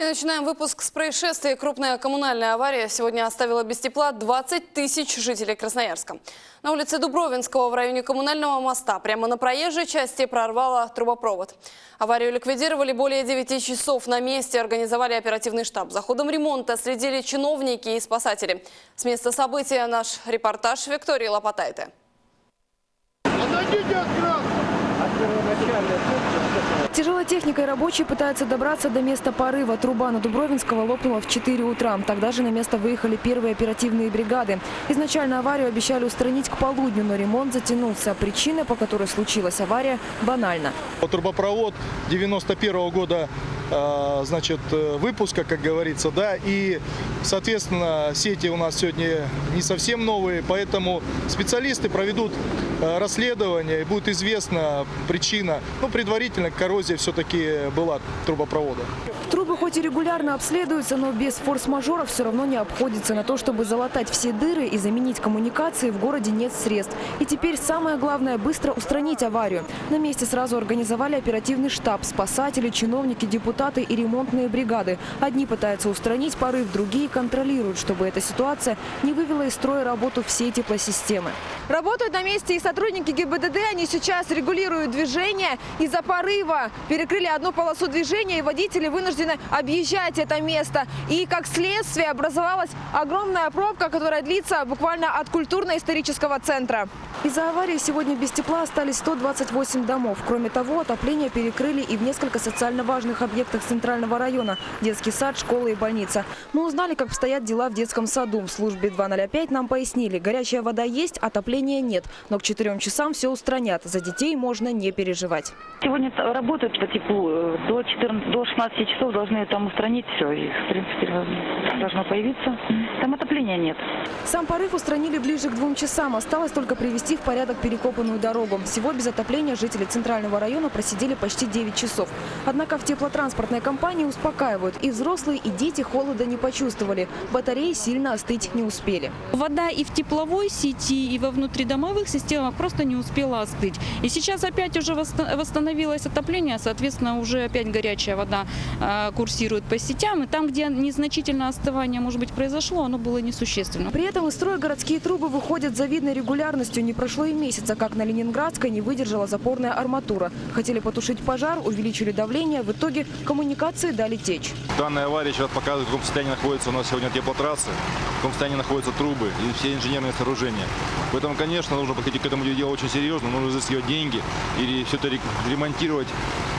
И начинаем выпуск с происшествия. Крупная коммунальная авария сегодня оставила без тепла 20 тысяч жителей Красноярска. На улице Дубровинского в районе коммунального моста прямо на проезжей части прорвало трубопровод. Аварию ликвидировали более 9 часов. На месте организовали оперативный штаб. За ходом ремонта следили чиновники и спасатели. С места события наш репортаж Виктории Лопатайте. Отойдите от! Тяжелой техникой рабочие пытаются добраться до места порыва. Труба на Дубровинского лопнула в 4 утра. Тогда же на место выехали первые оперативные бригады. Изначально аварию обещали устранить к полудню, но ремонт затянулся. Причина, по которой случилась авария, банальна. Трубопровод 91 года э, значит, э, выпуска, как говорится, да, и, соответственно, сети у нас сегодня не совсем новые, поэтому специалисты проведут э, расследование, и будет известна причина, ну, предварительно коррозия все-таки была трубопровода. Трубы хоть и регулярно обследуются, но без форс-мажоров все равно не обходится. На то, чтобы залатать все дыры и заменить коммуникации, в городе нет средств. И теперь самое главное – быстро устранить аварию. На месте сразу организовали оперативный штаб, спасатели, чиновники, депутаты и ремонтные бригады. Одни пытаются устранить порыв, другие контролируют, чтобы эта ситуация не вывела из строя работу всей теплосистемы. Работают на месте и сотрудники ГИБДД. Они сейчас регулируют движение. Из-за порыва перекрыли одну полосу движения, и водители вынуждены объезжать это место. И как следствие образовалась огромная пробка, которая длится буквально от культурно-исторического центра. Из-за аварии сегодня без тепла остались 128 домов. Кроме того, отопление перекрыли и в несколько социально важных объектах центрального района – детский сад, школа и больница. Мы узнали, как обстоят дела в детском саду. В службе 205 нам пояснили, горячая вода есть, отопления нет. Но к 4 часам все устранят. За детей можно не переживать. Сегодня работают по теплу. э, До, 14, до 16 часов должны там устранить все. И, в принципе, должно появиться. Там отопления нет. Сам порыв устранили ближе к двум часам. Осталось только привести в порядок перекопанную дорогу. Всего без отопления жители центрального района просидели почти 9 часов. Однако в теплотранспортной компании успокаивают. И взрослые, и дети холода не почувствовали. Батареи сильно остыть не успели. Вода и в тепловой сети, и во внутридомовых системах просто не успела остыть. И сейчас опять уже восстановилось отопление, соответственно, уже опять горячая вода э, курсирует по сетям. И там, где незначительное остывание, может быть, произошло, оно было несущественно. При этом из строя городские трубы выходят с завидной регулярностью. Не прошло и месяца, как на Ленинградской не выдержала запорная арматура. Хотели потушить пожар, увеличили давление. В итоге коммуникации дали течь. Данная авария сейчас показывает, в каком состоянии находится у нас сегодня теплотрассы, в каком состоянии находятся трубы и все инженерные сооружения. Поэтому, конечно, нужно подходить к этому делу очень серьезно, нужно изыскивать деньги и все это ре- ремонтировать,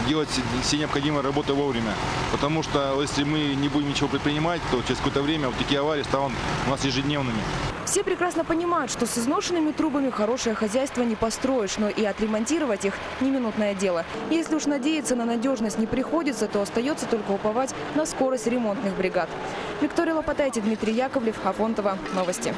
делать все необходимые работы вовремя. Потому что если мы не будем ничего предпринимать, то через какое-то время вот такие аварии станут у нас ежедневными. Все прекрасно понимают, что с изношенными трубами хорошее хозяйство не построишь, но и отремонтировать их – не минутное дело. Если уж надеяться на надежность не приходится, то остается только уповать на скорость ремонтных бригад. Виктория Лопатайте, Дмитрий Яковлев, Афонтова. Новости.